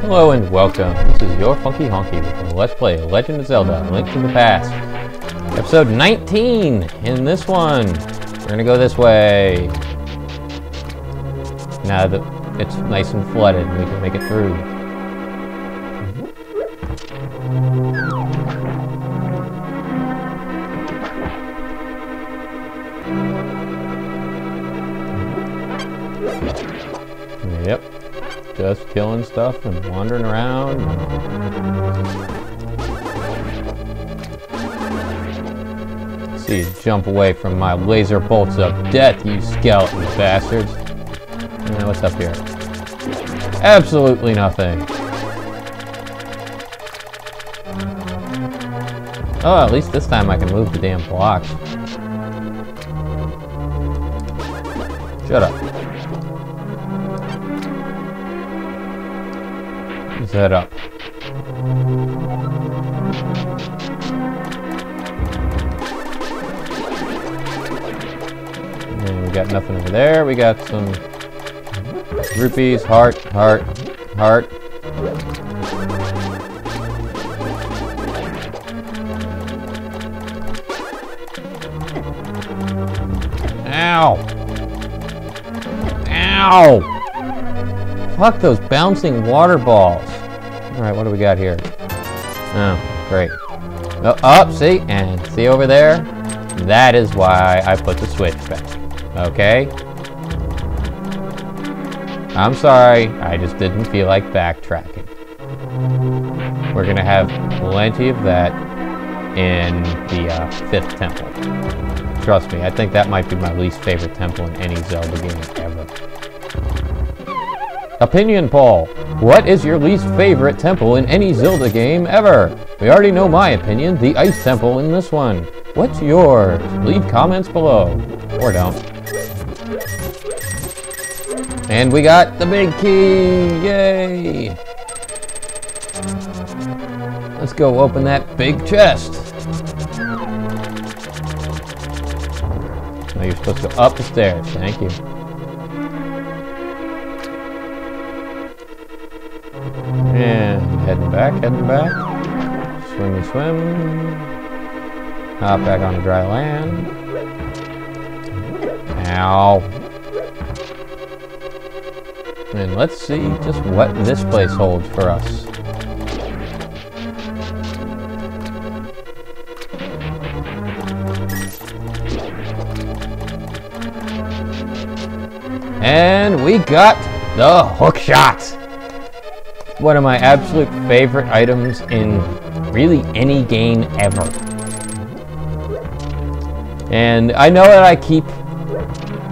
Hello and welcome. This is your Funky Honky with Let's Play Legend of Zelda: Link to the Past. Episode 19 in this one. We're gonna go this way. Now that it's nice and flooded, we can make it through. Just killing stuff and wandering around. See you jump away from my laser bolts of death, you skeleton bastards. Now what's up here? Absolutely nothing. Oh, at least this time I can move the damn blocks. Shut up. Head up. And we got nothing over there. We got some rupees, heart, heart, heart. Ow! Ow! Fuck those bouncing water balls. Alright, what do we got here? Oh, great. Oh, up, see? And see over there? That is why I put the switch back. Okay? I'm sorry, I just didn't feel like backtracking. We're gonna have plenty of that in the uh, fifth temple. Trust me, I think that might be my least favorite temple in any Zelda game ever. Opinion poll. What is your least favorite temple in any Zelda game ever? We already know my opinion, the Ice Temple in this one. What's yours? Leave comments below. Or don't. And we got the big key! Yay! Let's go open that big chest. Now you're supposed to go up the stairs. Thank you. And heading back, heading back. Swim, swim. Hop back on the dry land. Ow. And let's see just what this place holds for us. And we got the hookshot! One of my absolute favorite items in really any game ever. And I know that I keep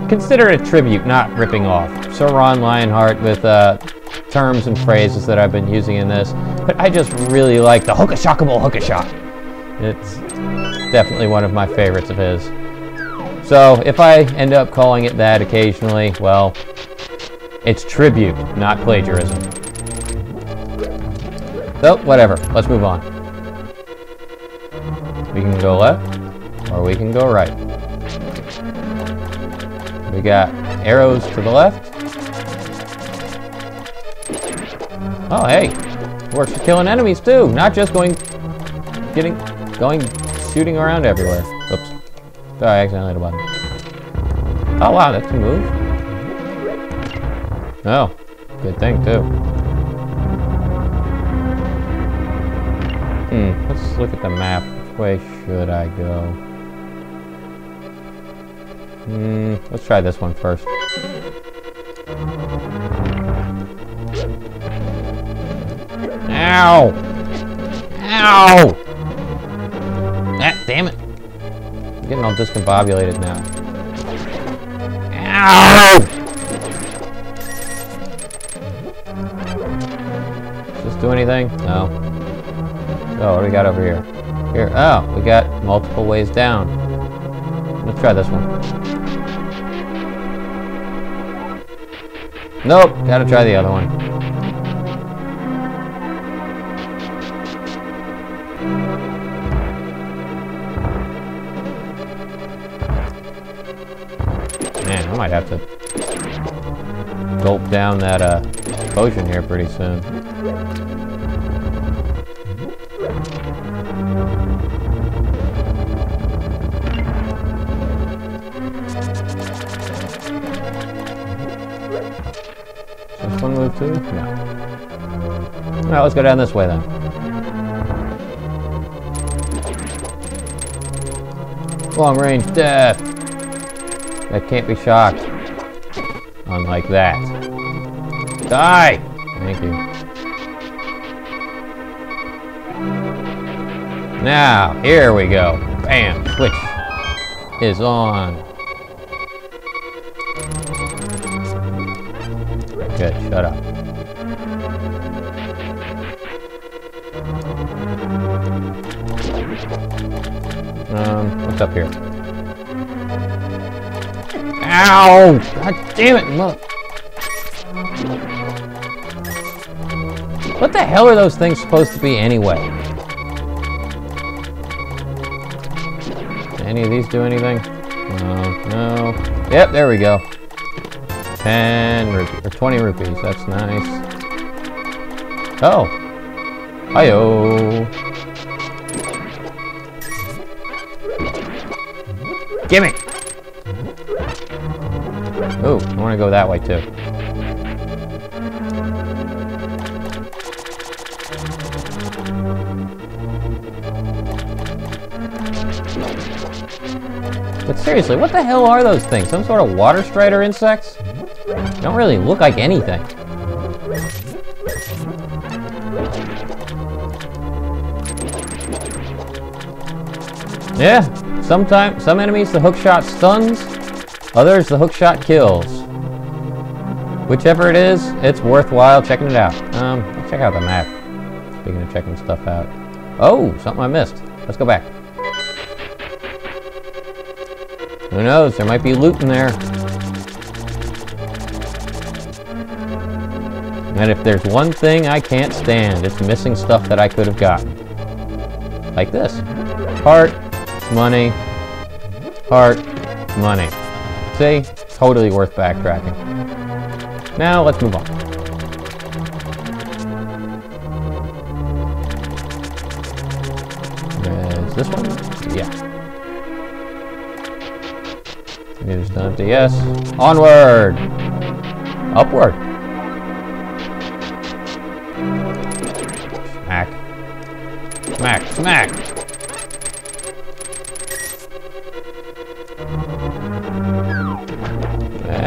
consider it a tribute, not ripping off. Sir Ron Lionheart with uh, terms and phrases that I've been using in this, but I just really like the hookah-shockable hookah-shock. It's definitely one of my favorites of his. So if I end up calling it that occasionally, well, it's tribute, not plagiarism. So, whatever. Let's move on. We can go left, or we can go right. We got arrows to the left. Oh, hey. Works for killing enemies, too. Not just going... Getting... Going... Shooting around everywhere. Oops. Sorry, I accidentally hit a button. Oh, wow, that can move. Oh. Good thing, too. Hmm. Let's look at the map. Which way should I go? Hmm, let's try this one first. Ow! Ow! Ah, damn it. I'm getting all discombobulated now. Ow! Does this do anything? No. Oh, what do we got over here? Here, oh, we got multiple ways down. Let's try this one. Nope, gotta try the other one. Man, I might have to gulp down that uh, potion here pretty soon. Too? No. Alright, let's go down this way then. Long range death! That can't be shocked. Unlike that. Die! Thank you. Now, here we go. Bam! Switch is on. Good, shut up. Um, what's up here? Ow! God damn it! Look. What the hell are those things supposed to be anyway? Any of these do anything? No, no. Yep, there we go. 10 rupees, or 20 rupees, that's nice. Oh. Hi-yo. Gimme! Oh, I want to go that way too. But seriously, what the hell are those things? Some sort of water strider insects? Don't really look like anything. Yeah, sometimes some enemies the hookshot stuns, others the hookshot kills. Whichever it is, it's worthwhile checking it out. Um, check out the map. Speaking of checking stuff out. Oh, something I missed. Let's go back. Who knows? There might be loot in there. And if there's one thing I can't stand, it's missing stuff that I could have gotten. Like this. Heart, money, heart, money. See? Totally worth backtracking. Now, let's move on. Is this one? Yeah. News done to yes. Onward! Upward! Smack. Smack, smack!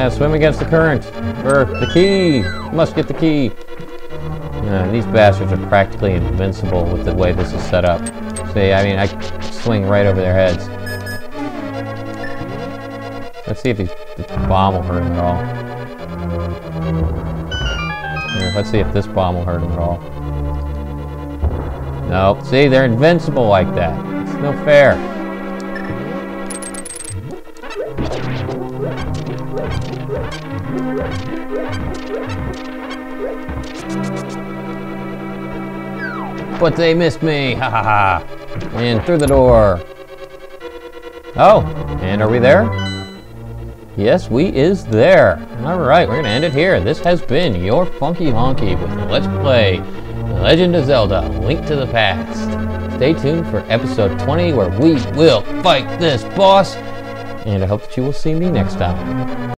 Yeah, swim against the current. For the key! Must get the key! Uh, these bastards are practically invincible with the way this is set up. See, I mean, I swing right over their heads. Let's see if, he, if the bomb will hurt him at all. Here, let's see if this bomb will hurt him at all. Nope. See, they're invincible like that. It's no fair. But they missed me, ha ha ha. And through the door. Oh, and are we there? Yes, we is there. Alright, we're gonna end it here. This has been your Funky Honky with Let's Play Legend of Zelda, Link to the Past. Stay tuned for episode 20 where we will fight this boss. And I hope that you will see me next time.